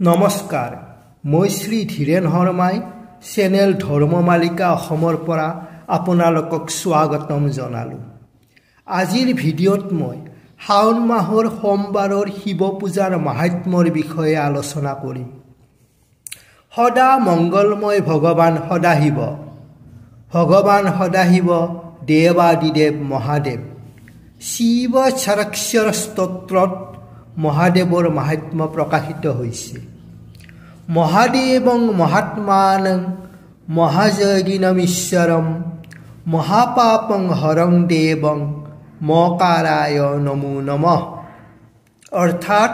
নমস্কাৰ মই শ্ৰী ধীৰেণ শৰ্মাই চেনেল ধৰ্মমালিকা অসমৰ পৰা আপোনালোকক স্বাগতম জনালোঁ। আজিৰ ভিডিঅ'ত মই শাওণ মাহৰ সোমবাৰৰ শিৱ পূজাৰ মাহাত্মৰ বিষয়ে আলোচনা কৰিম। সদা মংগলময় ভগৱান সদাশিৱ ভগৱান সদাশিৱ দেৱাদিদেৱ মহাদেৱ। শিৱ চাৰক্ষৰ স্তোত্ৰত মহাদেৱৰ মাহাত্ম প্ৰকাশিত হৈছে। মহাদেৱং মহাত্মান মহাজগিনমীশ্বৰম মহাপাপং হৰং দেৱং মকাৰায় নমো। নম অৰ্থাৎ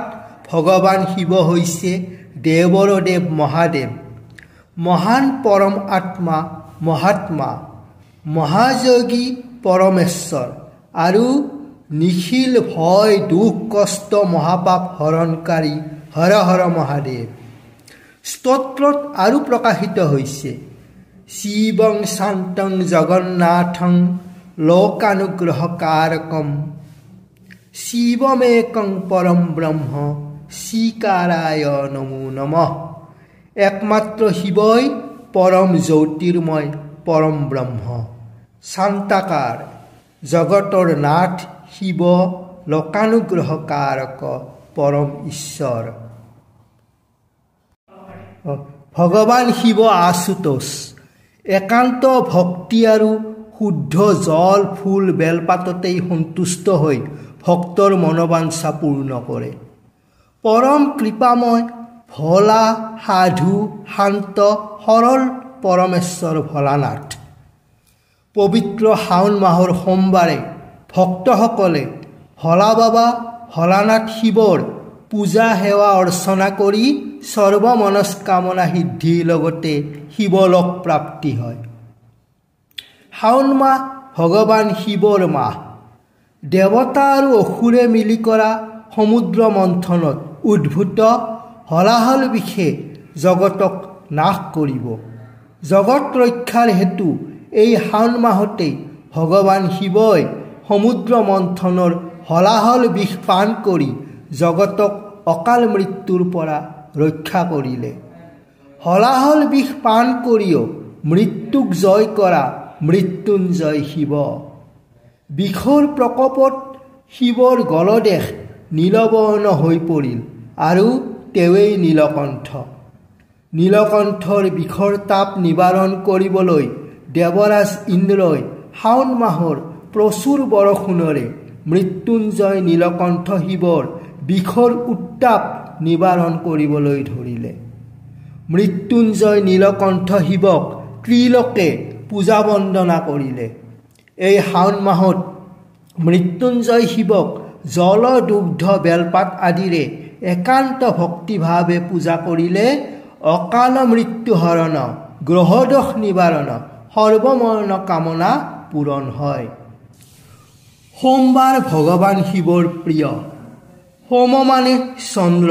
ভগৱান শিৱ হৈছে দেৱৰ দেৱ মহাদেৱ। মহান পৰম আত্মা মহাত্মা। মহাযোগী পৰমেশ্বৰ। আৰু নিখিল ভয় দুখ কষ্ট মহাপাপ হৰণকাৰী হৰ হৰ মহাদেৱ। স্তোত্ৰত আৰু প্ৰকাশিত হৈছে শিৱং শান্তং জগন্নাথং লোকানুগ্ৰহকাৰকম। শিৱমেকং পৰম ব্ৰহ্ম শ্ৰীকাৰায় নমো নম। একমাত্ৰ শিৱই পৰম জ্যোতিৰ্ময় পৰম ব্ৰহ্ম। শান্তাকাৰ জগতৰ নাথ শিৱ লোকানুগ্ৰহকাৰক পৰম ঈশ্বৰ। ভগৱান শিৱ আশুতোষ একান্ত ভক্তি আৰু শুদ্ধ জল ফুল বেলপাততেই সন্তুষ্ট হৈ ভক্তৰ মনোবাঞ্ছা পূৰ্ণ কৰে। পৰম কৃপাময় ভলা সাধু শান্ত সৰল পৰমেশ্বৰ ভোলানাথ। পবিত্ৰ শাওণ মাহৰ সোমবাৰে ভক্তসকলে হলা বাবা হলানাথ শিৱৰ পূজা সেৱা অৰ্চনা কৰি সৰ্বমনস্কামনা সিদ্ধিৰ লগতে শিৱলোক প্ৰাপ্তি হয়। শাওণ মাহ ভগৱান শিৱৰ মাহ। দেৱতা আৰু অসুৰে মিলি কৰা সমুদ্ৰ মন্থনত উদ্ভূত হলাহল বিষে জগতক নাশ কৰিব। জগত ৰক্ষাৰ হেতু এই শাওণ মাহতেই ভগৱান শিৱই সমুদ্ৰ মন্থনৰ হলাহল বিষ পান কৰি জগতক অকাল মৃত্যুৰ পৰা ৰক্ষা কৰিলে। হলাহল বিষ পান কৰিও মৃত্যুক জয় কৰা মৃত্যুঞ্জয় শিৱ। বিষৰ প্ৰকোপত শিৱৰ গলদেশ নীলবৰ্ণ হৈ পৰিল আৰু তেৱেই নীলকণ্ঠ। নীলকণ্ঠৰ বিষৰ তাপ নিবাৰণ কৰিবলৈ দেৱৰাজ ইন্দ্ৰই শাওণ মাহৰ প্ৰচুৰ বৰষুণৰে মৃত্যুঞ্জয় নীলকণ্ঠ শিৱৰ বিষৰ উত্তাপ নিবাৰণ কৰিবলৈ ধৰিলে। মৃত্যুঞ্জয় নীলকণ্ঠ শিৱক ত্ৰিলোকে পূজা বন্দনা কৰিলে। এই শাওণ মাহত মৃত্যুঞ্জয় শিৱক জল দুগ্ধ বেলপাত আদিৰে একান্ত ভক্তিভাৱে পূজা কৰিলে। অকাল মৃত্যুহৰণ গ্ৰহদোষ নিবাৰণ সৰ্বমৰণ কামনা পূৰণ হয়। সোমবাৰ ভগৱান শিৱৰ প্ৰিয়। সোম মানে চন্দ্ৰ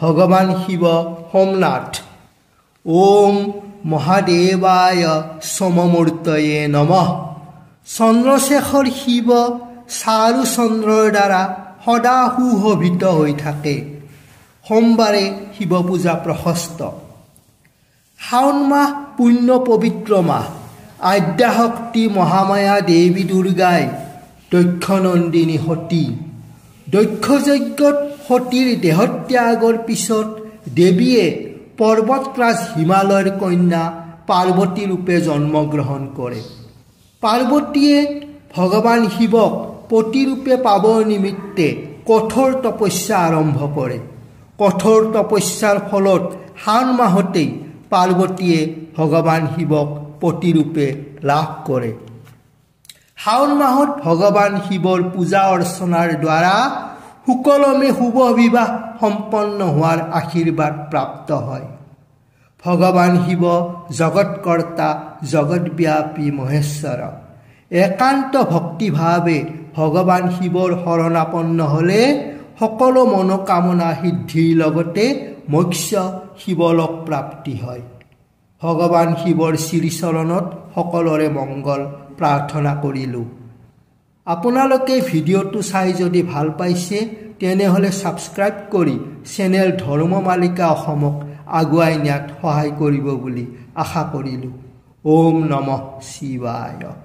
ভগৱান শিৱ সোমনাথ। ওম মহাদেৱায় সমমূৰ্তয়ে নম। চন্দ্ৰশেখৰ শিৱ চাৰু চন্দ্ৰৰ দ্বাৰা সদা সুশোভিত হৈ থাকে। সোমবাৰে শিৱ পূজা প্ৰশস্ত। শাওণ মাহ পুণ্য পবিত্ৰ মাহ। আদ্যাশক্তি মহামায়া দেৱী দুৰ্গাই দক্ষনন্দিনী সতী। দক্ষযজ্ঞত সতীৰ দেহত্যাগৰ পিছত দেৱীয়ে পৰ্বতৰাজ হিমালয়ৰ কন্যা পাৰ্বতী ৰূপে জন্মগ্ৰহণ কৰে। পাৰ্বতীয়ে ভগৱান শিৱক পতিৰূপে পাবৰ নিমিত্তে কঠোৰ তপস্যা আৰম্ভ কৰে। কঠোৰ তপস্যাৰ ফলত শাওণ মাহতেই পাৰ্বতীয়ে ভগৱান শিৱক পতিৰূপে লাভ কৰে। শাওণ মাহত ভগৱান শিৱৰ পূজা অৰ্চনাৰ দ্বাৰা সুকলমে শুভ বিবাহ সম্পন্ন হোৱাৰ আশীৰ্বাদ প্ৰাপ্ত হয়। ভগৱান শিৱ জগতকৰ্তা জগতব্যাপী মহেশ্বৰ। একান্ত ভক্তিভাৱে ভগৱান শিৱৰ শৰণাপন্ন হ'লে সকলো মনোকামনা সিদ্ধিৰ লগতে মৎস্য শিৱলোক প্ৰাপ্তি হয়। ভগৱান শিৱৰ শ্ৰীচৰণত সকলোৰে মংগল প্ৰাৰ্থনা কৰিলোঁ। আপোনালোকে ভিডিঅ'টো চাই যদি ভাল পাইছে তেনেহ'লে ছাবস্ক্ৰাইব কৰি চেনেল ধৰ্ম মালিকা অসমক আগুৱাই নিয়াত সহায় কৰিব বুলি আশা কৰিলোঁ। ওম নমঃ শিৱায়।